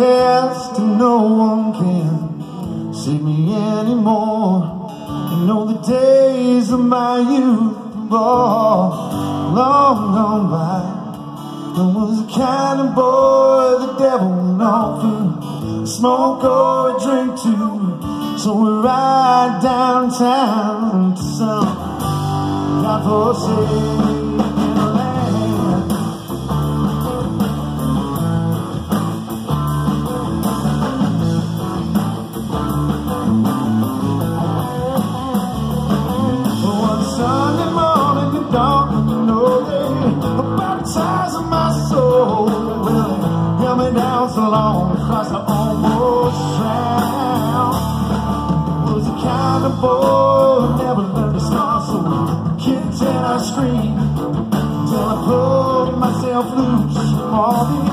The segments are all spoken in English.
outcast and no one can save me anymore. You know the days of my youth are long gone by. I was the kind of boy the devil to smoke or a drink to. So we ride downtown to some God long, across I almost drowned. Was the kind of boy never learned to smile, so kicked and I screamed till I pulled myself loose all these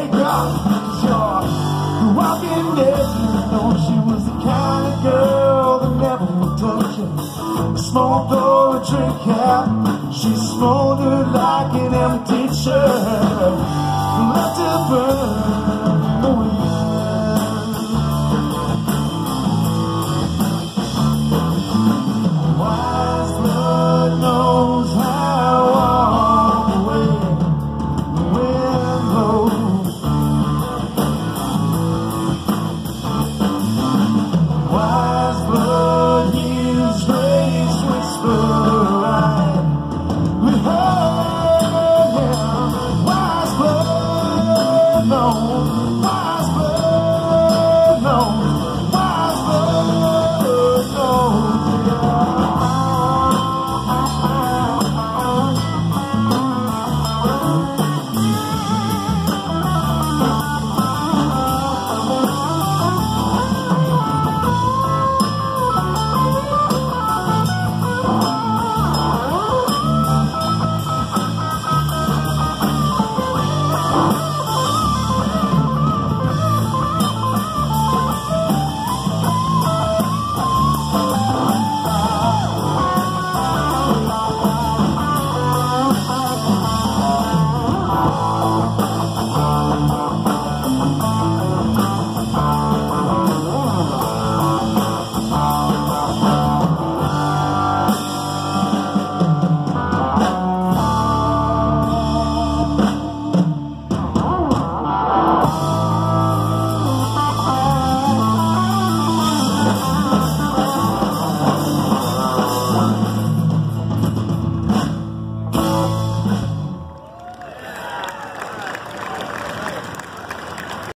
wake up, you're walking dead. You know she was the kind of girl that never would touch you. Smoked or a drink out, she smoldered like an empty burn